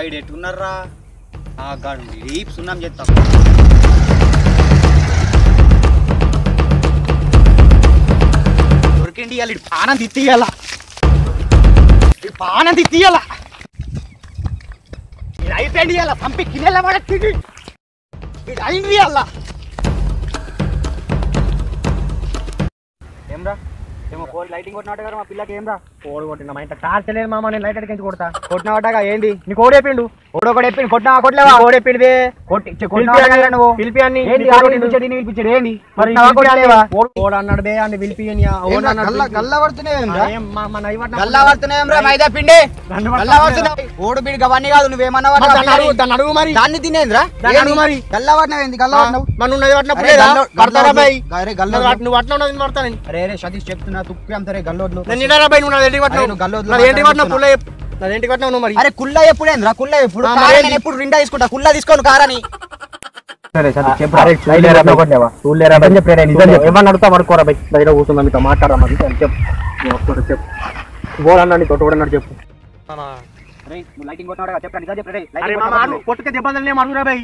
ఇడు ఎట్టున్నారా ఆ గాడు లీప్స్ ఉన్నాం చేస్తాం దొరికిండి ఇవాళ ఇటు పానం తిత్తియాల ఇటు పానం తిత్తియాల ఇది అయిపోయింది ఇవాళ పంపి కిన్నెల పడచ్చి ఇది అయింది ఇవాళ ఏమ్రా లైటింగ్ కొట్టినట్టు కదా మా పిల్లకి ఏమ్రా కోడి కొట్టిన మా ఇంట్లో టార్చలేదు మామ నేను లైట్ అడిగించి కొడతా. కొట్టినవాటగా ఏంది? నీ కోడి చెప్పిండు ఓడో కూడా చెప్పింది కొట్టినా కొట్టలేవా? కోడి చెప్పింది కొట్టి చె- పిలిపి కొట్టినవాటగా అన్ని నువ్వు? పిలిపి అన్ని ఏంది నీ ఆడు కోడి పిలిపించాడు, ఈయన పిలిపించాడు, ఏంది మరి కొట్టినావా, కొట్టలేవా? కోడి అన్నాడు బే అని పిలిపి అని ఆ ఓన్ అన్నాడు గల్ల పిలిపి. గల్ల పడుతున్నావేమ్రా? ఆ, ఏం దాన్ని తినేంద్రా మరి. మన నువ్వు పట్టినప్పుడు అరే పట్టిన ఉన్నది అరే రే సతీష్ చెప్తున్నా అంతరే గల్లోడ్లు. ఏంటి అరే పట్టినావు? మరి? అరే కుల్ల ఎప్పుడేంద్రా కుల్ల ఎప్పుడు? ఆ, కారా మరి నేను ఏంది? ఎప్పుడు రిండా తీసుకుంటా? కుల్ల తీసుకోను కారని అడుగుతా పడుకోరా బై? కూర్చుందా మీతో మాట్లాడరా మరి? చెప్పు. గోడన్నాడు లైటింగ్ కొట్టినాడు చెప్పరా నిజం చెప్పరా రే, అరే లైటింగ్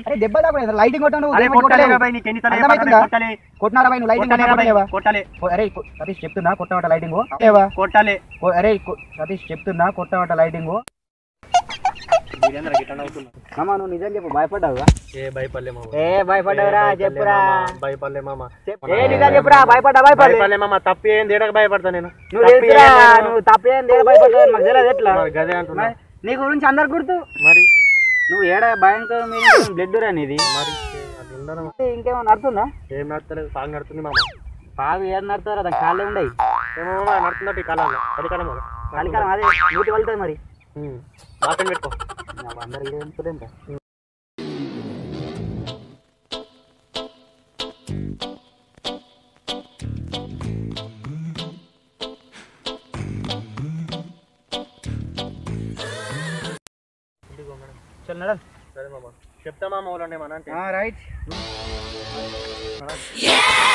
అరే దెబ్బ దాకా లైటింగ్ కొట్టాను అరే కొట్టలేరా బై నీకు ఎన్ని తల అర్థమవుతుందా? కొట్టాలి. కొట్టినారా బై నువ్వు లైటింగ్ కొట్టాలేరా బై కొట్టలేవా కొట్టాలి. అరే కొ- సతీష్ చెప్తున్నా కొట్టవట లైటింగ్ లేవా కొట్టాలి. కొ- అరే కొ- సతీష్ చెప్తున్నా కొట్టవట లైటింగ్ వీరేంద్ర గిట్ల అవుతున్నా అమ్మా నువ్వు నిజం చెప్పు భయపడ్డావుగా? ఏ భయపడలే మామ. ఏ భయపడ్డావురా చెప్పురా. భయపడలే మామ ఏ నిజం చెప్పురా భయపడ్డా భయపడలే భయపడలే మామ తప్పి భయపడతా నేను. నువ్వు తప్పి. నువ్వు తెలియదు ఎట్లా? గదే అంటున్నా. నీ గురించి అందరు గుర్తు. మరి? నువ్వు ఏడ భయంతో బ్లడ్ రా నీది? మరి అది ఇంకేమో నడుతుందా ఏం నడతలేదు సాగు నడుతుంది మామ. బాగా ఏం నడుతారా దాని కాళ్ళే ఉండయి. ఏమో నడుతుందట ఈ కాలంలో చలికాలం చలికాలం అదే ఊటి వెళ్తుంది మరి. పెట్టుకో. అందరు చల్ నడన్ సరే మామ చెప్తా మామ ఊరండి మన అంటే రైట్ friendship.